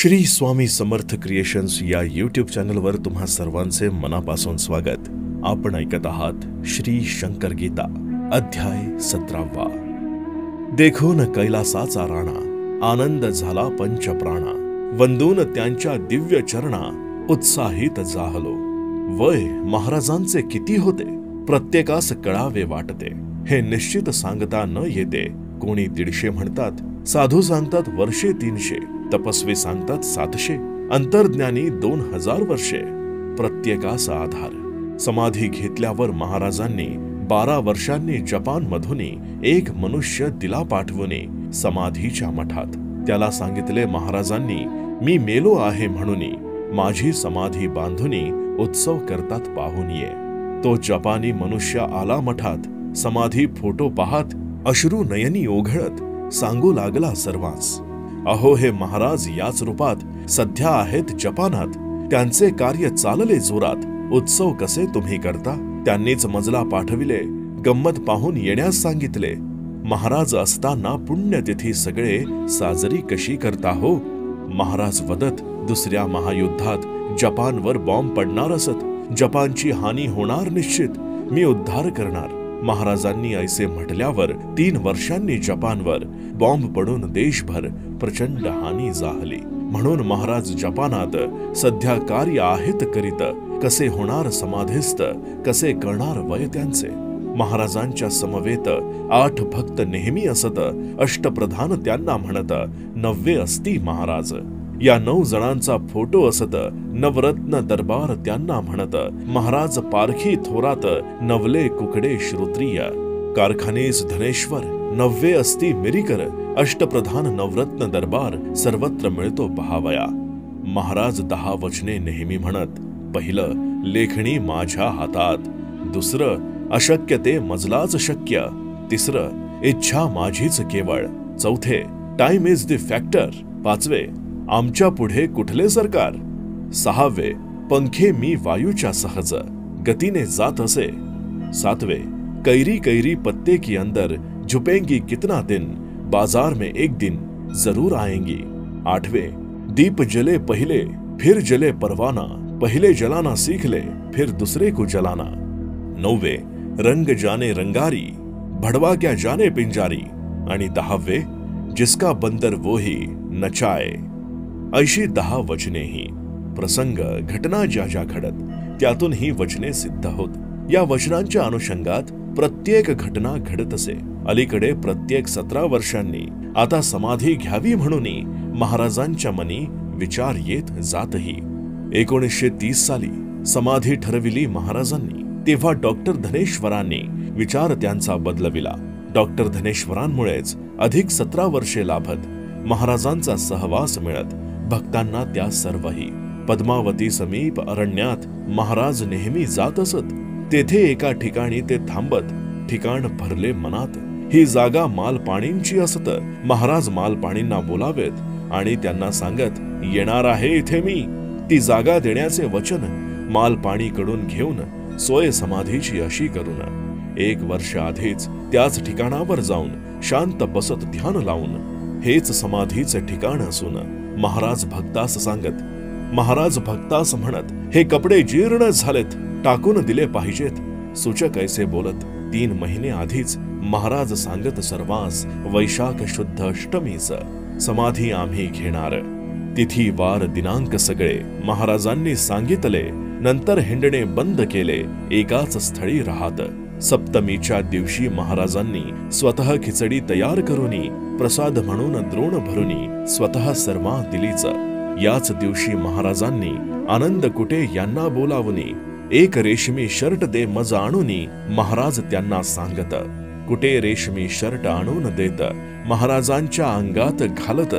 Shri Swami Samarth creations या YouTube चॅनलवर तुम्हा सर्वांचे मनापासून स्वागत. आपण ऐकत आहात श्री शंकर गीता अध्याय सतरावा. देखून कैलासाचा राणा आनंद झाला पंचप्राणा. वंदून त्यांच्या दिव्य चरणा उत्साहित जाहलो. वय महाराजांचे किती होते? प्रत्येकास कळावे वाटते. हे निश्चित सांगता न येते. कोणी दीडशे म्हणतात साधू सांगतात वर्षे तीनशे. तपस्वी सांगतात सातशे. अंतर्ज्ञानी दोन हजार वर्षे. प्रत्येकाचा आधार. समाधी घेतल्यावर महाराजांनी बारा वर्षांनी जपान मधून एक मनुष्य दिला पाठवणे समाधीच्या मठात. त्याला सांगितले महाराजांनी मी मेलो आहे म्हणून माझी समाधी बांधून उत्सव करतात पाहून ये. तो जपानी मनुष्य आला मठात. समाधी फोटो पाहत अश्रू नयनी ओघळत सांगू लागला सर्वांस. अहो हे महाराज याच रूपात सध्या आहेत जपानात. त्यांचे कार्य चालले जोरात. उत्सव कसे तुम्ही करता? त्यांनीच मजला पाठविले. गंमत पाहून येण्यास सांगितले. महाराज असताना पुण्यतिथी सगळे साजरी कशी करता हो? महाराज वदत दुसऱ्या महायुद्धात जपानवर बॉम्ब पडणार असत. जपानची हानी होणार निश्चित. मी उद्धार करणार. महाराजांनी ऐसे म्हटल्यावर तीन वर्षांनी जपानवर बॉम्ब पडून देशभर प्रचंड हानी जाहली म्हणून महाराज जपानात सध्या कार्य आहेत करीत कसे होणार समाधिस्थ कसे करणार वय त्यांचे महाराजांच्या समवेत आठ भक्त नेहमी असत अष्टप्रधान त्यांना म्हणत नववे असती महाराज. या नऊ जणांचा फोटो असत नवरत्न दरबार त्यांना म्हणत महाराज पारखी थोरात नवले कुकडे श्रोत्रिय कारखानेस धनेश्वर नववे असती मिरीकर अष्टप्रधान नवरत्न दरबार सर्वत्र मिळतो पहावया. महाराज दहा वचने नेहमी म्हणत पहिलं लेखणी माझ्या हातात दुसरं अशक्य ते मजलाच शक्य तिसरं इच्छा माझीच केवळ चौथे टाइम इज द फॅक्टर पाचवे आमच्या कुठले सरकार? सहावे, पंखे मी वायूच्या सहज गतीने जात असे. सातवे, कैरी कैरी पत्ते की अंदर झुपेंगी कितना दिन? बाज़ार में एक दिन ज़रूर आएँगी. आठवे, दीप जले पहिले, फिर जले परवाना, पहले जलाना सीख ले, फिर दूसरे को जलाना. नौवे, रंग जाने रंगारी, भडवा क्या जाने पिंजारी? आणि दहावे, जिसका बंदर वो ही नचाए ऐशी दहा वचनेही. प्रसंग घटना ज्या ज्या घडत त्यातून ही वचने सिद्ध होत. या वचनांच्या अनुषंगात प्रत्येक घटना घडत असे. अलीकडे प्रत्येक सतरा वर्षांनी आता समाधी घ्यावी म्हणून महाराजांच्या मनी विचार येत जातही. एकोणीसशे तीस साली समाधी ठरविली महाराजांनी. तेव्हा डॉक्टर धनेश्वरांनी विचार त्यांचा बदलविला. डॉक्टर धनेश्वरांमुळेच अधिक सतरा वर्षे लाभत महाराजांचा सहवास मिळत भक्तांना त्या सर्वही. पद्मावती समीप अरण्यात महाराज नेहमी जात असत. तेथे एका ठिकाणी ते थांबत. ठिकाण भरले मनात. ही जागा मालपाणींची असत. महाराज मालपाणींना बोलावेत आणि त्यांना सांगत येणार आहे इथे मी. ती जागा देण्याचे वचन मालपाणीकडून घेऊन सोय समाधीची अशी करून. एक वर्ष आधीच त्याच ठिकाणावर जाऊन शांत बसत ध्यान लावून. हेच समाधीचे ठिकाण असून महाराज भक्तास सांगत महाराज भक्तास म्हणत हे कपडे जीर्ण झालेत टाकून दिले पाहिजेत. सूचक ऐसे बोलत तीन महिने आधीच महाराज सांगत सर्वांस वैशाख शुद्ध अष्टमीच समाधी आम्ही घेणार. तिथी वार दिनांक सगळे महाराजांनी सांगितले नंतर हिंडणे बंद केले एकाच स्थळी राहत. सप्तमीच्या दिवशी महाराजांनी स्वतः खिचडी तयार करून प्रसाद म्हणून द्रोण भरुनी स्वतः सर्मा दिलीच. याच दिवशी महाराजांनी आनंद कुटे यांना बोलावून एक रेशमी शर्ट दे मज आणुनी महाराज त्यांना सांगत. कुटे रेशमी शर्ट आणून देत महाराजांच्या अंगात घालत.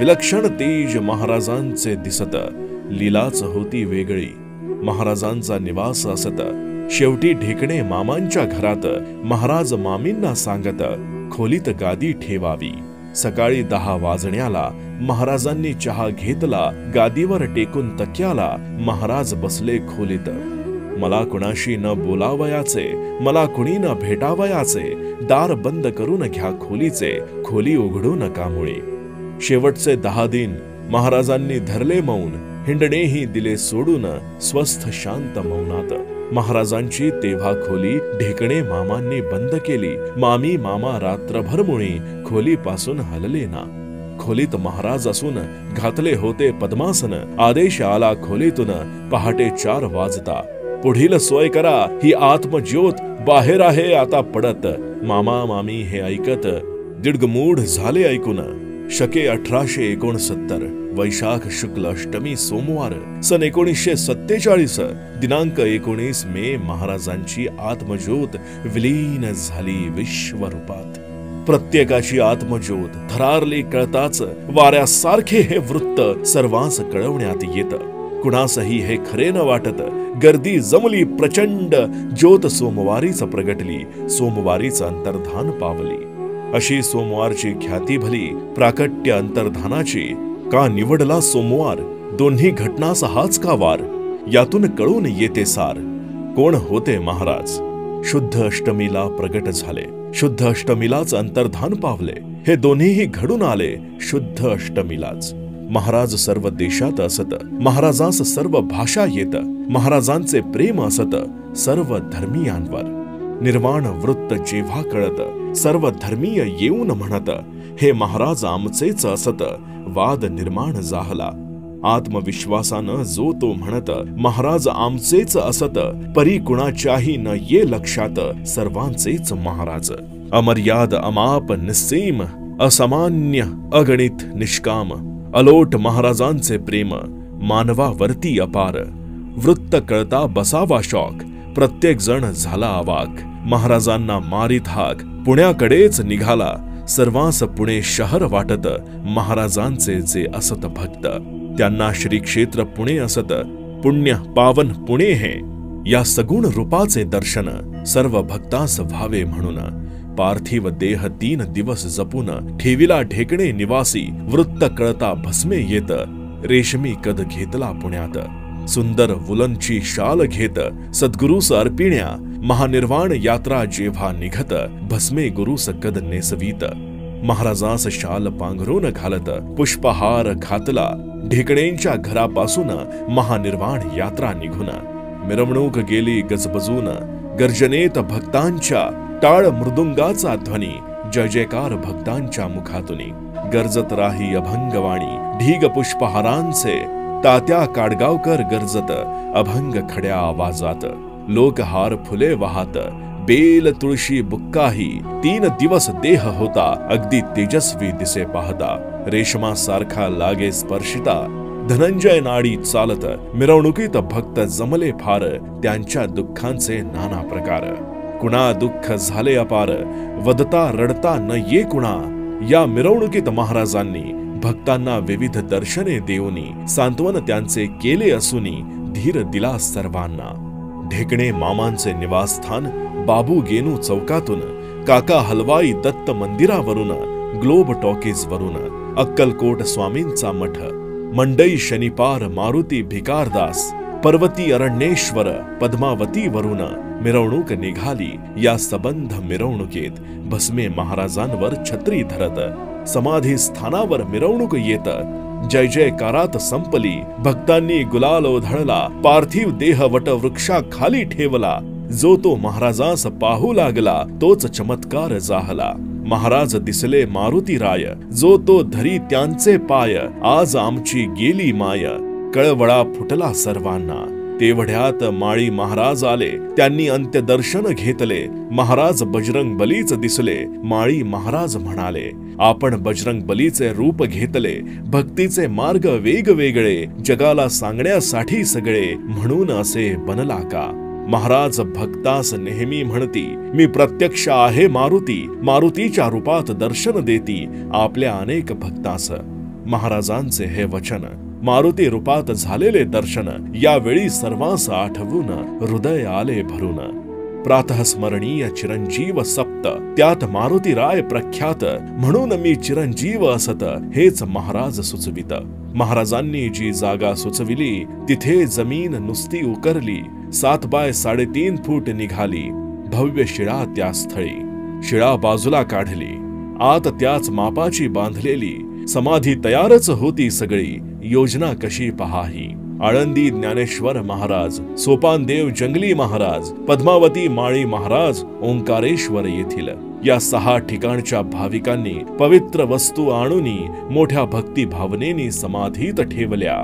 विलक्षण तेज महाराजांचे दिसत लीलाच होती वेगळी. महाराजांचा निवास असत शेवटी ढेकणे मामांच्या घरात महाराज मामींना सांगत खोलीत गादी ठेवावी. सकाळी दहा वाजण्याला महाराजांनी चहा घेतला गादीवर टेकून तक्याला महाराज बसले खोलीत. मला कुणाशी न बोलावयाचे मला कुणी न भेटावयाचे दार बंद करून घ्या खोलीचे खोली उघडू नका मुळे. शेवटचे दहा दिन महाराजांनी धरले मौन हिंडणेही दिले सोडून स्वस्थ शांत मौनात. महाराजांची तेव्हा खोली ढेकणे मामांनी बंद केली. मामी मामा रात्रभर मुळी खोलीपासून हलले ना. खोलीत महाराज असून घातले होते पद्मासन. आदेश आला खोलीतून पहाटे चार वाजता. पुढील सोय करा ही आत्मज्योत बाहेर आहे आता पडत. मामा मामी हे ऐकत दिडगमूढ झाले ऐकून. शके अठराशे एकोणसत्तर. वैशाख शुक्ल अष्टमी सोमवार सन एकोणीसशे सत्तेचाळीस दिनांक एकोणीस मे महाराजांची आत्मज्योत विलीन झाली विश्वरूपात. प्रत्येकाची आत्मज्योत थरारली कळताच वाऱ्यासारखे हे वृत्त सर्वांस कळवण्यात येत. कुणासही हे खरे न वाटत गर्दी जमली प्रचंड ज्योत सोमवारीच प्रगटली सोमवारीच अंतर्धान पावली. अशी सोमवारची ख्याती भली प्राकट्य अंतर्धानाची का निवडला सोमवार? दोन्ही घटनास हाच का वार? यातून कळून येते सार. कोण होते महाराज? शुद्ध अष्टमीला प्रगट झाले. शुद्ध अष्टमीलाच अंतर्धान पावले. हे दोन्हीही घडून आले शुद्ध अष्टमीलाच. महाराज सर्व देशात असत. महाराजांस सर्व भाषा येत. महाराजांचे प्रेम असत. सर्व धर्मीयांवर. निर्वाण वृत्त जेव्हा कळत सर्व धर्मीय येऊन म्हणत. हे महाराज आमचेच असत. वाद निर्माण जाहला आत्मविश्वासानं जो तो म्हणत महाराज आमचेच असत परी कुणाच्याही न ये लक्षात. सर्वांचेच महाराज. अमर्याद अमाप निस्सीम असामान्य अगणित निष्काम. अलोट महाराजांचे प्रेम मानवावरती अपार. वृत्त कळता बसावा शॉक प्रत्येक जण झाला आवाक महाराजांना मारित हाक पुण्याकडेच निघाला. सर्वांस पुणे शहर वाटत महाराजांचे जे असत भक्त. त्यांना श्री क्षेत्र पुणे असत पुण्य पावन पुणे हे. या सगुण रूपाचे दर्शन सर्व भक्तास व्हावे म्हणून. पार्थिव देह तीन दिवस जपून ठेविला ढेकणे निवासी वृत्त कळता भस्मे येत. रेशमी कद घेतला पुण्यात. सुंदर वुलनची शाल घेत सद्गुरूस अर्पिण्या महानिर्वाण यात्रा जेव्हा निघत भस्मे गुरुस सक्कद नेसवीत. महाराजांस शाल पांघरून घालत पुष्पहार घातला. ढेकणेंच्या घरापासून महानिर्वाण यात्रा निघून. मिरवणूक गेली गजबजून. गर्जनेत भक्तांच्या टाळ मृदुंगाचा ध्वनी. जय जयकार भक्तांच्या मुखातुनी. गरजत राही अभंगवाणी. ढीग पुष्पहारांचे. तात्या काडगावकर गरजत अभंग खड्या आवाजात. लोकहार फुले वाहत. बेल तुळशी बुक्काही तीन दिवस देह होता अगदी तेजस्वी दिसे पाहता. रेशमा सारखा लागे स्पर्शिता. धनंजय नाडी चालत मिरवणुकीत भक्त जमले फार त्यांच्या दुःखांचे नाना प्रकार. कुणा दुःख झाले अपार वदता रडता न ये कुणा? या मिरवणुकीत महाराजांनी भक्तांना विविध दर्शने देऊनी सांत्वन त्यांचे केले असूनी धीर दिला सर्वांना. ढेकणे मामांचे निवासस्थान बाबू गेनू चौकातून काका हलवाई दत्त मंदिरावरून ग्लोब टॉकीज वरून अक्कलकोट स्वामींचा मठ मंडई शनिपार मारुती भिकारदास पर्वती अरण्येश्वर पद्मावती वरून मिरवणूक निघाली. या सबंध मिरवणुकीत भस्मे महाराजांवर छत्री धरत समाधी स्थानावर मिरवणूक येत. जय जयकारात संपली. भक्तांनी गुलाल ओधळला पार्थिव देह वट वृक्षा खाली ठेवला. जो तो महाराजास पाहू लागला तोच चमत्कार जाहला. महाराज दिसले मारुती राय जो तो धरी त्यांचे पाय आज आमची गेली माय. कळवळा फुटला सर्वांना. तेवढ्यात माळी महाराज आले. त्यांनी अंत्यदर्शन घेतले. महाराज बजरंग बलीच दिसले. माळी महाराज म्हणाले आपण बजरंग बलीचे रूप घेतले. भक्तीचे मार्ग वेगवेगळे. जगाला सांगण्यासाठी सगळे. म्हणून असे बनला का? महाराज भक्तास नेहमी म्हणती मी प्रत्यक्ष आहे मारुती. मारुतीच्या रूपात दर्शन देती. आपल्या अनेक भक्तास. महाराजांचे हे वचन मारुती रूपात झालेले दर्शन यावेळी सर्वांस आठवून हृदय आले भरून. प्रातस्मरणीय चिरंजीव सप्त त्यात मारुती राय प्रख्यात म्हणून मी चिरंजीव असत हेच महाराज सुचवित. महाराजांनी जी जागा सुचविली तिथे जमीन नुसती उकरली सात बाय साडेतीन फूट निघाली भव्य शिळा त्या स्थळी. शिळा बाजूला काढली आत त्याच मापाची बांधलेली समाधी तयारच होती सगळी योजना कशी पहाही? आळंदी ज्ञानेश्वर महाराज सोपानदेव जंगली महाराज पद्मावती माळी महाराज ओंकारेश्वर येथील. या सहा ठिकाणच्या भाविकांनी पवित्र वस्तू आणूनी मोठ्या भक्ती भावनेने समाधीत ठेवल्या.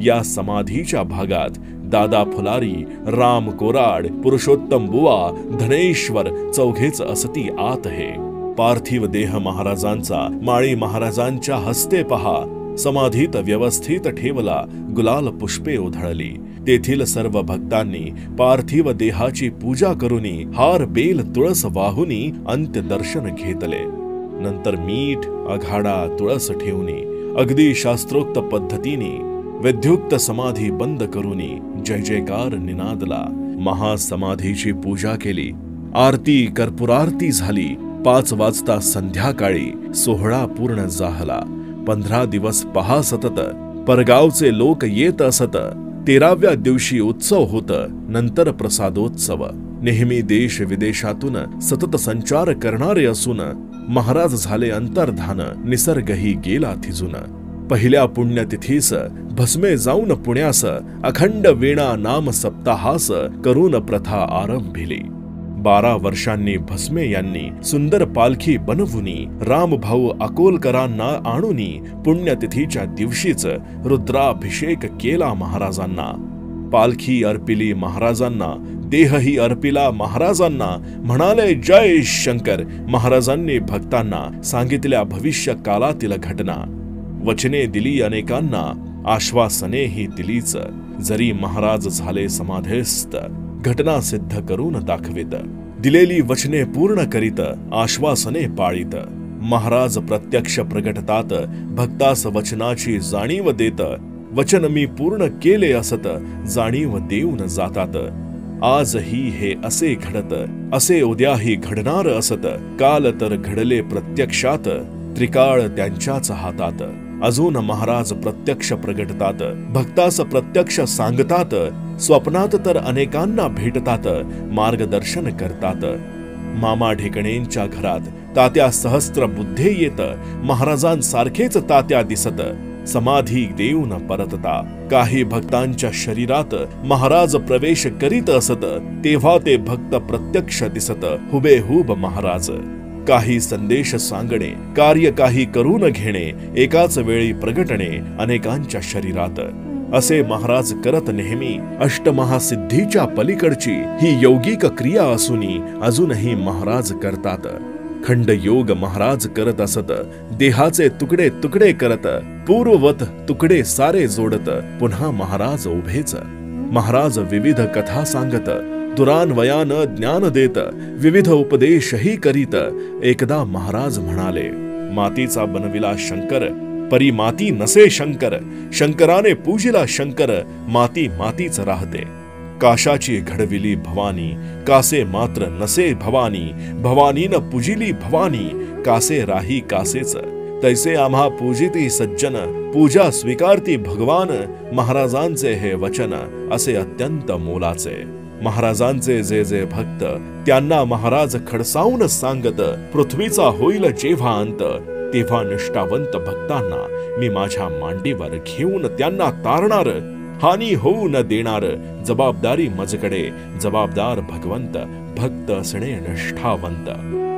या समाधीच्या भागात दादा फुलारी राम कोराड पुरुषोत्तम बुवा धनेश्वर चौघेच असती आत हे. पार्थिव देह महाराजांचा माळी महाराजांच्या हस्ते पहा. समाधीत व्यवस्थित ठेवला गुलाल पुष्पे उधळली. तेथील सर्व भक्तांनी पार्थिव देहाची पूजा करूनी हार बेल तुळस वाहुनी अंत्यदर्शन घेतले. नंतर मीठ अघाडा तुळस ठेवणी अगदी शास्त्रोक्त पद्धतीने विद्युक्त समाधी बंद करूनी जय जयकार निनादला. महासमाधीची पूजा केली. आरती कर्पुरारती झाली. पाच वाजता संध्याकाळी सोहळा पूर्ण झाला. पंधरा दिवस पहा सतत. परगावचे लोक येत असत. तेराव्या दिवशी उत्सव होत नंतर प्रसादोत्सव. नेहमी देश विदेशातून सतत संचार करणारे असून महाराज झाले अंतर्धान निसर्गही गेला थिजून. पहिल्या पुण्यतिथीस भस्मे जाऊन पुण्यास अखंड वीणा नाम सप्ताहास करून प्रथा आरंभिली. बारा वर्षांनी भस्मे यांनी सुंदर पालखी बनवुनी रामभाऊ अकोलकरांना आणूनी पुण्यतिथीच्या दिवशीच रुद्राभिषेक केला महाराजांना. पालखी अर्पिली महाराजांना देहही अर्पिला महाराजांना म्हणाले जय शंकर! महाराजांनी भक्तांना सांगितल्या भविष्य कालातील घटना. वचने दिली अनेकांना आश्वासनेही दिलीच. जरी महाराज झाले समाधेस्त घटना सिद्ध करून दाखवित दिलेली वचने पूर्ण करीत आश्वासने पाळीत महाराज प्रत्यक्ष प्रगटतात भक्तास वचनाची जाणीव देत वचन मी पूर्ण केले असत जाणीव देऊन जातात आजही हे असे घडत असे उद्याही घडणार असत काल तर घडले प्रत्यक्षात त्रिकाळ त्यांच्याच हातात अजून महाराज प्रत्यक्ष प्रगटतात भक्तास प्रत्यक्ष सांगतात स्वप्नात तर अनेकांना भेटतात मार्गदर्शन करतात. मामा ढेकणेंच्या घरात तात्या सहस्त्र बुद्धे येत महाराजांसारखेच तात्या दिसत. समाधी देऊन परतता. काही भक्तांच्या शरीरात महाराज प्रवेश करीत असत तेव्हा ते भक्त प्रत्यक्ष दिसत. हुबेहूब महाराज! काही संदेश सांगणे कार्य काही करून घेणे एकाच वेळी प्रगटणे अनेकांच्या शरीरात. असे महाराज करत नेहमी अष्टमहासिद्धीच्या पलीकडची ही यौगिक क्रिया असूनी अजूनही महाराज करतात. खंड योग महाराज करत असत देहाचे तुकडे तुकडे करत पूर्ववत तुकडे सारे जोडत पुन्हा महाराज उभेच. महाराज विविध कथा सांगत दुरान्वयान ज्ञान देत विविध उपदेशही करीत. एकदा महाराज म्हणाले मातीचा बनविला शंकर परी माती नसे शंकर शंकराने पूजिला शंकर माती मातीच राहते. काशाची घडविली भवानी कासे मात्र नसे भवानी भवानीन पूजिली भवानी कासे राही कासेच. तैसे आम्हा पूजिती सज्जन पूजा स्वीकारती भगवान महाराजांचे हे वचन असे अत्यंत मोलाचे. महाराजांचे जे जे भक्त त्यांना महाराज खडसावून सांगत पृथ्वीचा होईल जेव्हा अंत तेव्हा निष्ठावंत भक्तांना मी माझ्या मांडीवर घेऊन त्यांना तारणार हानी होऊ न देणार जबाबदारी मजकडे जबाबदार भगवंत भक्त असणे निष्ठावंत.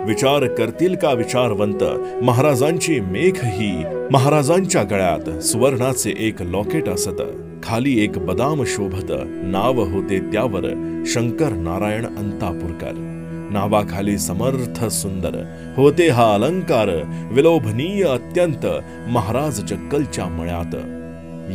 विचार करतील का विचारवंत? महाराजांची मेघ ही महाराजांच्या गळ्यात सुवर्णाचे एक लॉकेट असत. खाली एक बदाम शोभत. नाव होते त्यावर शंकर नारायण अंतापूरकर. नावाखाली समर्थ सुंदर. होते हा अलंकार विलोभनीय अत्यंत महाराज जक्कलच्या मळ्यात.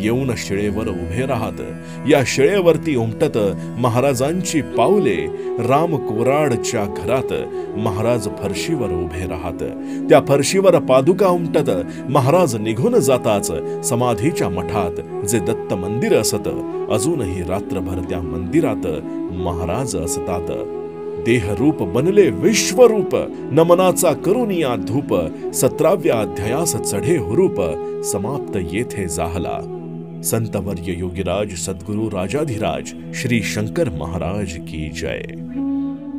येऊन शिळेवर उभे राहत. या शिळेवरती उमटत महाराजांची पावले राम कोराडच्या घरात महाराज फरशीवर उभे राहत. त्या फरशीवर पादुका उमटत महाराज निघून जाताच समाधीच्या मठात जे दत्त मंदिर असत अजूनही रात्रभर त्या मंदिरात महाराज असतात. देहरूप बनले विश्वरूप नमनाचा करुनिया धूप सतराव्या अध्यायास चढे हुरूप समाप्त येथे जाहला. संतवर्य योगीराज सद्गुरु राजाधिराज श्री शंकर महाराज की जय।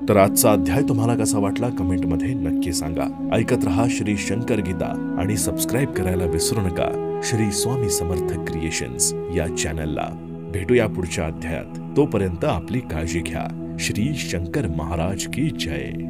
तर आजचा अध्याय तुम्हाला कसा वाटला कमेंटमध्ये नक्की सांगा. ऐकत रहा श्री शंकर गीता आणि सबस्क्राईब करायला विसरू नका. श्री स्वामी समर्थ क्रिएशन्स या चॅनलला भेटूया पुढच्या अध्यायात. तोपर्यंत आपली काळजी घ्या. श्री शंकर महाराज की जय.